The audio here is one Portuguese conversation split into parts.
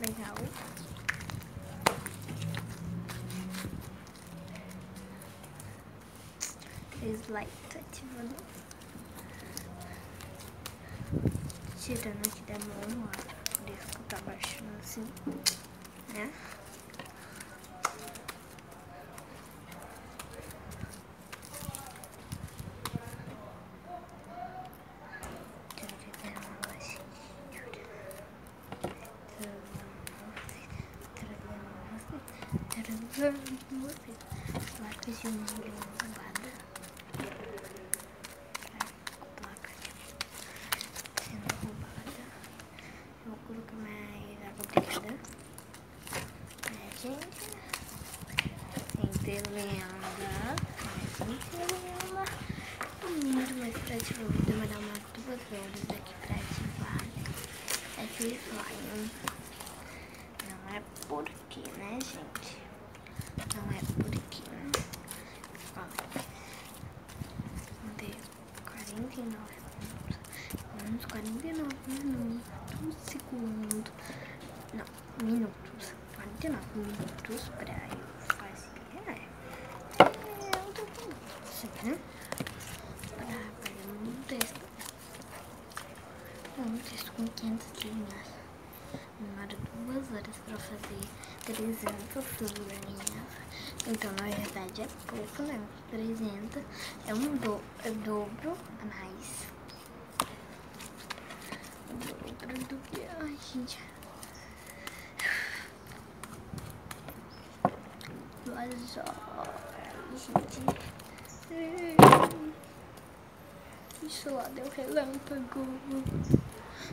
legal. Slide tá ativando. Tirando aqui da mão, ó. Por isso que eu tô abaixando assim, né? Placas de número roubada. Placa sendo roubada. Eu vou colocar mais água brigada. É, gente. Entre lenda. Entre lenda. Muito mais pra ativar. Vou demorar umas duas horas aqui pra ativar. É Free Fire. Não é porque, né, gente? Não é porque. Fala. Deu 49 minutos. Uns 49 minutos. Segundo. Não, minutos. 49 minutos pra eu fazer. É. Eu tô com isso, né? Pra fazer um texto. Um texto com 500 linhas. Horas pra fazer 300 linhas. Então, na verdade, é pouco, né? 300 é um do, é dobro a mais. O dobro do que... Ai, gente. Duas horas, gente. Isso lá deu relâmpago.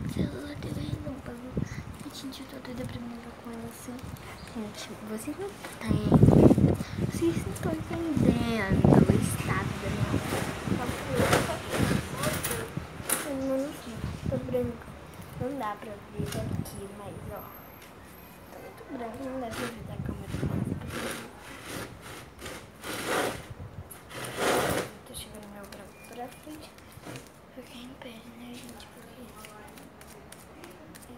Isso lá deu relâmpago. Gente, eu tô doida pra com ela assim. Gente, vocês não têm. Vocês não estão entendendo o estado da minha Eu não sei, tô branca. Não dá pra ver daqui, mas ó. Tô muito branca, não dá pra ver da câmera. Tô chegando meu branco pra frente. Fiquei em pé, né, gente? Porque.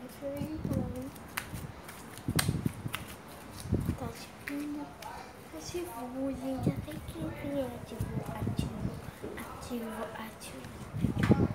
Isso aí, ativou, gente. Até que ativo, ativo, ativo, ativo.